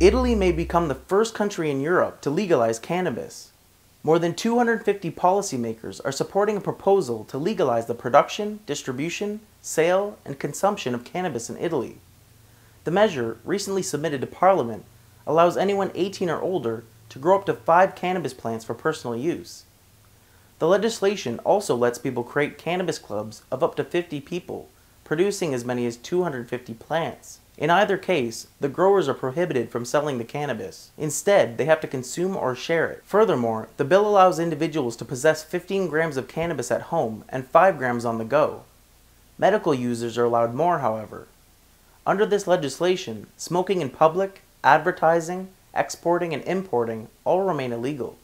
Italy may become the first country in Europe to legalize cannabis. More than 250 policymakers are supporting a proposal to legalize the production, distribution, sale, and consumption of cannabis in Italy. The measure, recently submitted to Parliament, allows anyone 18 or older to grow up to five cannabis plants for personal use. The legislation also lets people create cannabis clubs of up to 50 people, producing as many as 250 plants. In either case, the growers are prohibited from selling the cannabis. Instead, they have to consume or share it. Furthermore, the bill allows individuals to possess 15 grams of cannabis at home and 5 grams on the go. Medical users are allowed more, however. Under this legislation, smoking in public, advertising, exporting, and importing all remain illegal,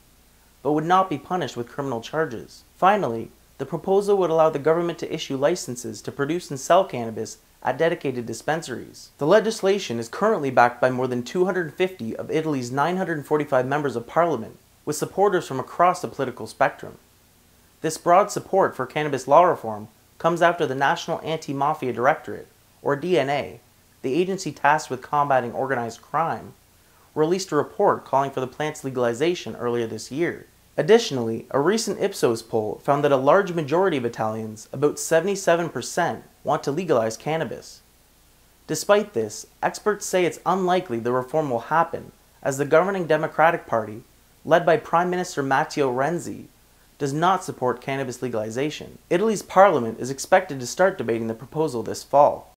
but would not be punished with criminal charges. Finally, the proposal would allow the government to issue licenses to produce and sell cannabis at dedicated dispensaries. The legislation is currently backed by more than 250 of Italy's 945 members of parliament, with supporters from across the political spectrum. This broad support for cannabis law reform comes after the National Anti-Mafia Directorate, or DNA, the agency tasked with combating organized crime, released a report calling for the plant's legalization earlier this year. Additionally, a recent Ipsos poll found that a large majority of Italians, about 77%, want to legalize cannabis. Despite this, experts say it's unlikely the reform will happen, as the governing Democratic Party, led by Prime Minister Matteo Renzi, does not support cannabis legalization. Italy's parliament is expected to start debating the proposal this fall.